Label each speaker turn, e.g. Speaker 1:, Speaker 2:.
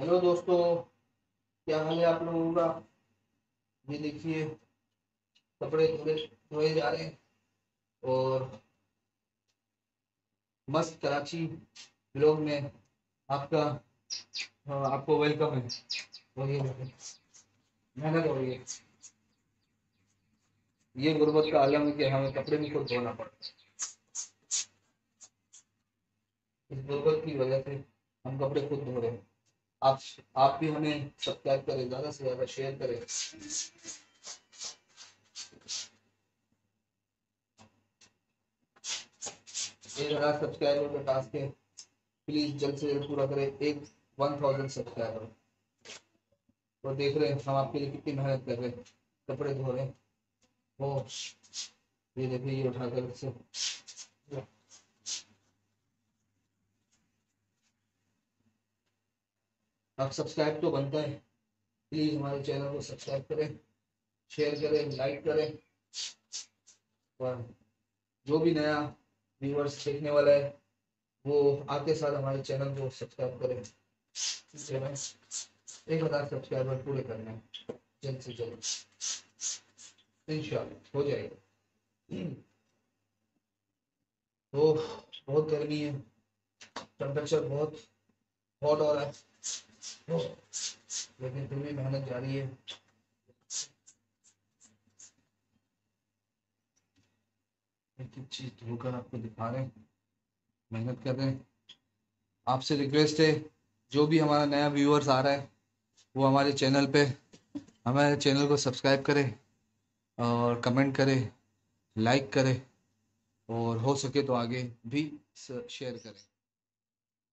Speaker 1: Hello दोस्तों क्या हाल है आप लोगों का? ये देखिए कपड़े धोए धोए जा रहे और मस्त कराची ब्लॉग में आपका हाँ, आपको वेलकम है। और मेहनत हो रही है। ये गुर्बत का आलम है कि हमें कपड़े भी खुद धोना पड़ता इस गुर्बत की वजह से हम कपड़े खुद धो रहे हैं। आप आप भी हमें सब्सक्राइब करें, ज़्यादा से ज़्यादा शेयर करें। सब्सक्राइबर का टास्क है। प्लीज़ जल्द से जल्द पूरा करें। एक वन थाउज़ेंड सब्सक्राइबर तो देख रहे हैं, हम आपके लिए कितनी मेहनत कर रहे हैं। कपड़े धो रहे हैं। ओ, ये देखिए, ये उठाकर से अब सब्सक्राइब तो बनता है। प्लीज़ हमारे चैनल को सब्सक्राइब करें शेयर करें लाइक करें। और जो भी नया व्यूवर्स देखने वाला है, वो आके साथ हमारे चैनल को सब्सक्राइब करें। एक हज़ार सब्सक्राइबर पूरे करने हैं जल्द से जल्द। इंशाल्लाह, हो जाएगा। तो बहुत गर्मी है। टेम्परेचर बहुत हॉट हो। रहा है लेकिन फिर भी मेहनत जारी है। चीज़ धोकर आपको दिखा रहे हैं। मेहनत कर रहे हैं। आपसे रिक्वेस्ट है, जो भी हमारा नया व्यूअर्स आ रहा है, वो हमारे चैनल पे, हमारे चैनल को सब्सक्राइब करें और कमेंट करें लाइक करें और हो सके तो आगे भी शेयर करें।